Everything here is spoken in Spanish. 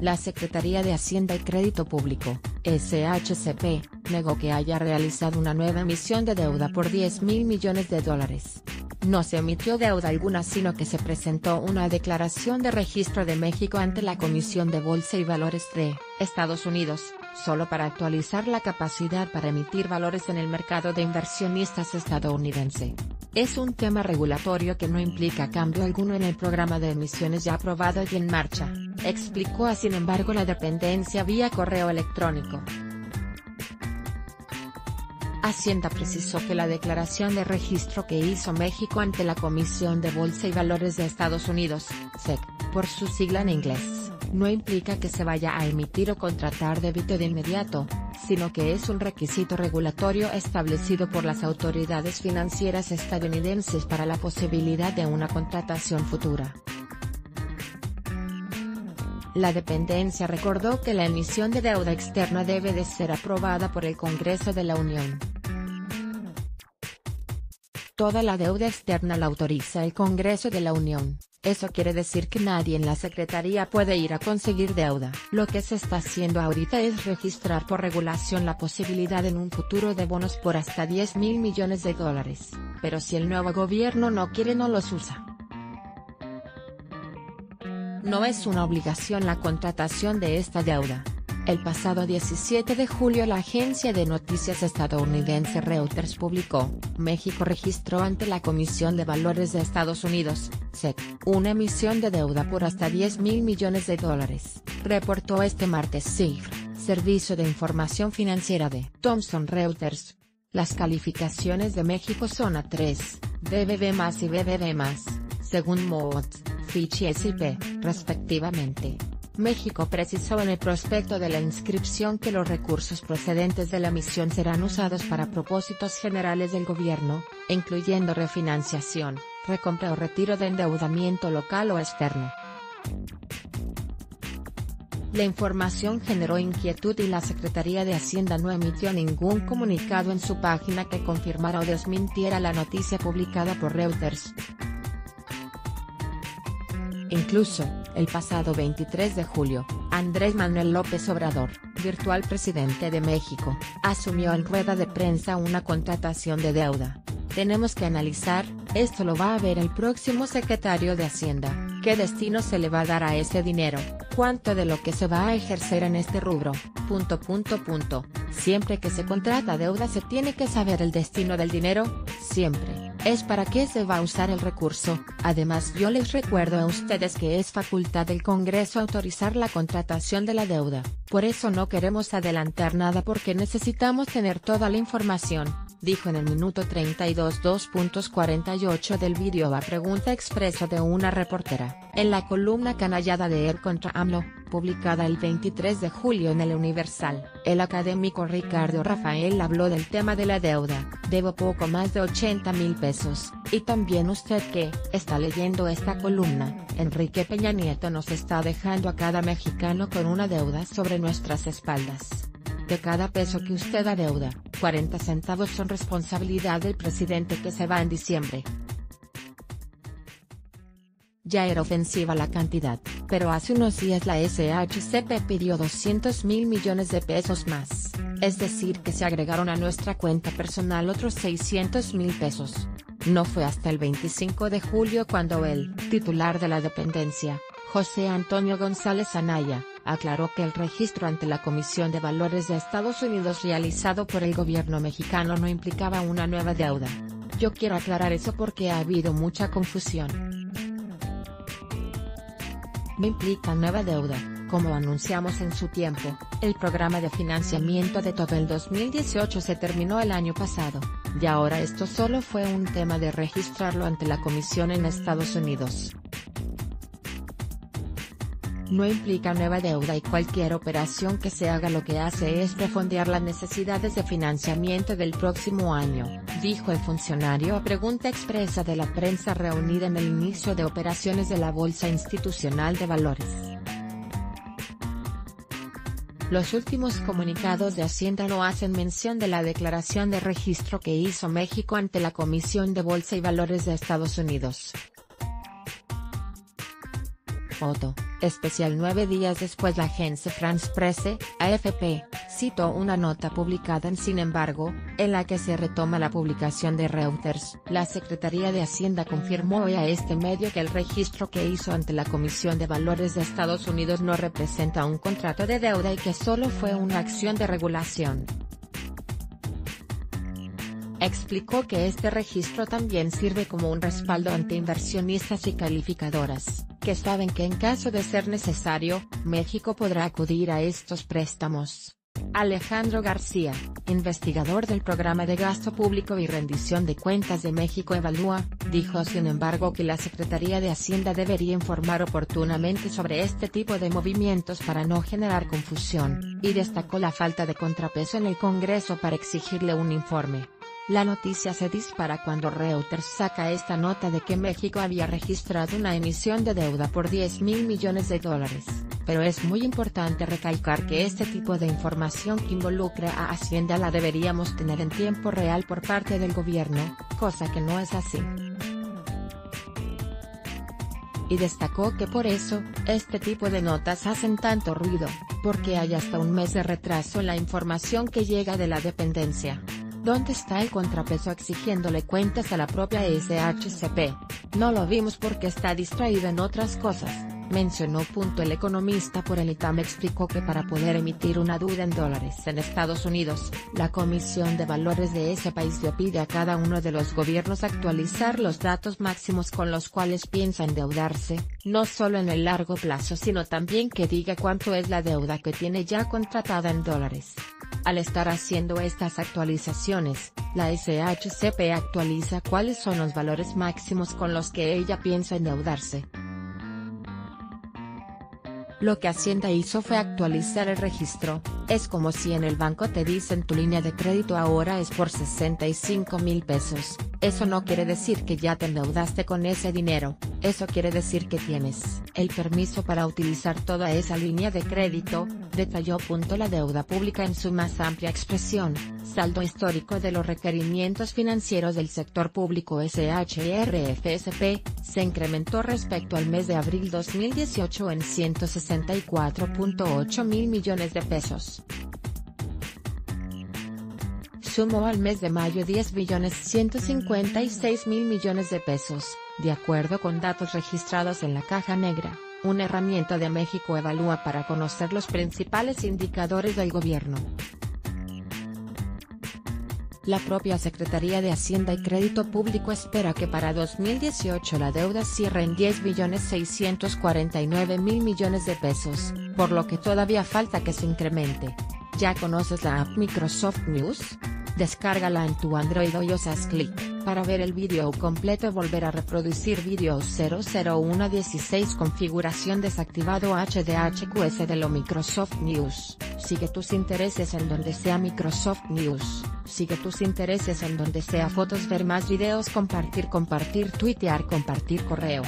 La Secretaría de Hacienda y Crédito Público, SHCP, negó que haya realizado una nueva emisión de deuda por 10 mil millones de dólares. No se emitió deuda alguna sino que se presentó una declaración de registro de México ante la Comisión de Bolsa y Valores de Estados Unidos, solo para actualizar la capacidad para emitir valores en el mercado de inversionistas estadounidense. Es un tema regulatorio que no implica cambio alguno en el programa de emisiones ya aprobado y en marcha, explicó a sin embargo la dependencia vía correo electrónico. Hacienda precisó que la declaración de registro que hizo México ante la Comisión de Bolsa y Valores de Estados Unidos, SEC, por su sigla en inglés, no implica que se vaya a emitir o contratar débito de inmediato, sino que es un requisito regulatorio establecido por las autoridades financieras estadounidenses para la posibilidad de una contratación futura. La dependencia recordó que la emisión de deuda externa debe de ser aprobada por el Congreso de la Unión. Toda la deuda externa la autoriza el Congreso de la Unión. Eso quiere decir que nadie en la Secretaría puede ir a conseguir deuda. Lo que se está haciendo ahorita es registrar por regulación la posibilidad en un futuro de bonos por hasta 10 mil millones de dólares, pero si el nuevo gobierno no quiere no los usa. No es una obligación la contratación de esta deuda. El pasado 17 de julio la agencia de noticias estadounidense Reuters publicó, México registró ante la Comisión de Valores de Estados Unidos, SEC, una emisión de deuda por hasta 10 mil millones de dólares, reportó este martes CIF, Servicio de Información Financiera de Thomson Reuters. Las calificaciones de México son a 3, BBB y BBB según Moody's, Fitch y S&P, respectivamente. México precisó en el prospecto de la inscripción que los recursos procedentes de la misión serán usados para propósitos generales del gobierno, incluyendo refinanciación, recompra o retiro de endeudamiento local o externo. La información generó inquietud y la Secretaría de Hacienda no emitió ningún comunicado en su página que confirmara o desmintiera la noticia publicada por Reuters. Incluso, el pasado 23 de julio, Andrés Manuel López Obrador, virtual presidente de México, asumió en rueda de prensa una contratación de deuda. Tenemos que analizar, esto lo va a ver el próximo secretario de Hacienda, qué destino se le va a dar a ese dinero, cuánto de lo que se va a ejercer en este rubro, punto punto punto. Siempre que se contrata deuda se tiene que saber el destino del dinero, siempre es para qué se va a usar el recurso, además yo les recuerdo a ustedes que es facultad del Congreso autorizar la contratación de la deuda, por eso no queremos adelantar nada porque necesitamos tener toda la información, dijo en el minuto 32 2.48 del vídeo a pregunta expresa de una reportera, en la columna canallada de ER contra AMLO, publicada el 23 de julio en el Universal, el académico Ricardo Rafael habló del tema de la deuda, debo poco más de 80 mil pesos, y también usted que, está leyendo esta columna, Enrique Peña Nieto nos está dejando a cada mexicano con una deuda sobre nuestras espaldas. De cada peso que usted adeuda, 40 centavos son responsabilidad del presidente que se va en diciembre. Ya era ofensiva la cantidad, pero hace unos días la SHCP pidió 200 mil millones de pesos más, es decir que se agregaron a nuestra cuenta personal otros 600 mil pesos. No fue hasta el 25 de julio cuando el titular de la dependencia, José Antonio González Anaya, aclaró que el registro ante la Comisión de Valores de Estados Unidos realizado por el gobierno mexicano no implicaba una nueva deuda. Yo quiero aclarar eso porque ha habido mucha confusión. No implica nueva deuda, como anunciamos en su tiempo, el programa de financiamiento de todo el 2018 se terminó el año pasado, y ahora esto solo fue un tema de registrarlo ante la Comisión en Estados Unidos no implica nueva deuda y cualquier operación que se haga lo que hace es refondear las necesidades de financiamiento del próximo año, dijo el funcionario a pregunta expresa de la prensa reunida en el inicio de operaciones de la Bolsa Institucional de Valores. Los últimos comunicados de Hacienda no hacen mención de la declaración de registro que hizo México ante la Comisión de Bolsa y Valores de Estados Unidos. foto, especial nueve días después la agencia France Presse, AFP, citó una nota publicada en Sin embargo, en la que se retoma la publicación de Reuters. La Secretaría de Hacienda confirmó hoy a este medio que el registro que hizo ante la Comisión de Valores de Estados Unidos no representa un contrato de deuda y que solo fue una acción de regulación. Explicó que este registro también sirve como un respaldo ante inversionistas y calificadoras, que saben que en caso de ser necesario, México podrá acudir a estos préstamos. Alejandro García, investigador del Programa de Gasto Público y Rendición de Cuentas de México Evalúa, dijo sin embargo que la Secretaría de Hacienda debería informar oportunamente sobre este tipo de movimientos para no generar confusión, y destacó la falta de contrapeso en el Congreso para exigirle un informe. La noticia se dispara cuando Reuters saca esta nota de que México había registrado una emisión de deuda por 10 mil millones de dólares, pero es muy importante recalcar que este tipo de información que involucra a Hacienda la deberíamos tener en tiempo real por parte del gobierno, cosa que no es así y destacó que por eso, este tipo de notas hacen tanto ruido, porque hay hasta un mes de retraso en la información que llega de la dependencia. ¿Dónde está el contrapeso exigiéndole cuentas a la propia SHCP? No lo vimos porque está distraído en otras cosas, mencionó. El economista por el ITAM explicó que para poder emitir una deuda en dólares en Estados Unidos, la Comisión de Valores de ese país le pide a cada uno de los gobiernos actualizar los datos máximos con los cuales piensa endeudarse, no solo en el largo plazo sino también que diga cuánto es la deuda que tiene ya contratada en dólares. Al estar haciendo estas actualizaciones, la SHCP actualiza cuáles son los valores máximos con los que ella piensa endeudarse. Lo que Hacienda hizo fue actualizar el registro, es como si en el banco te dicen tu línea de crédito ahora es por 65 mil pesos, eso no quiere decir que ya te endeudaste con ese dinero, eso quiere decir que tienes el permiso para utilizar toda esa línea de crédito, detalló. La deuda pública en su más amplia expresión, saldo histórico de los requerimientos financieros del sector público SHRFSP, se incrementó respecto al mes de abril 2018 en 164.8 mil millones de pesos sumó al mes de mayo 10 billones 156 mil millones de pesos, de acuerdo con datos registrados en la Caja Negra, una herramienta de México evalúa para conocer los principales indicadores del gobierno. La propia Secretaría de Hacienda y Crédito Público espera que para 2018 la deuda cierre en 10 billones 649 mil millones de pesos, por lo que todavía falta que se incremente. ¿Ya conoces la app Microsoft News? Descárgala en tu Android o iOS clic, para ver el vídeo completo volver a reproducir vídeos 00116 configuración desactivado HDHQS de lo Microsoft News. Sigue tus intereses en donde sea Microsoft News. Sigue tus intereses en donde sea fotos ver más videos compartir compartir tuitear compartir correo.